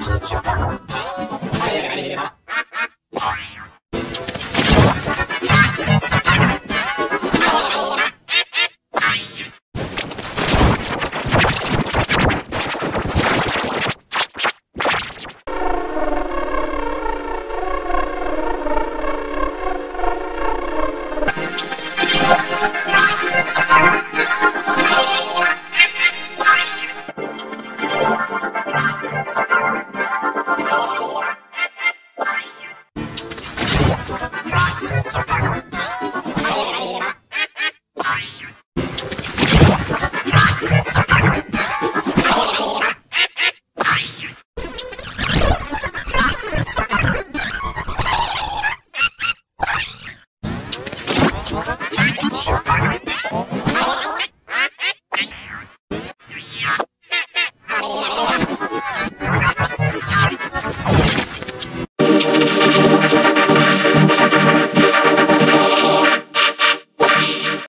Teach. Shut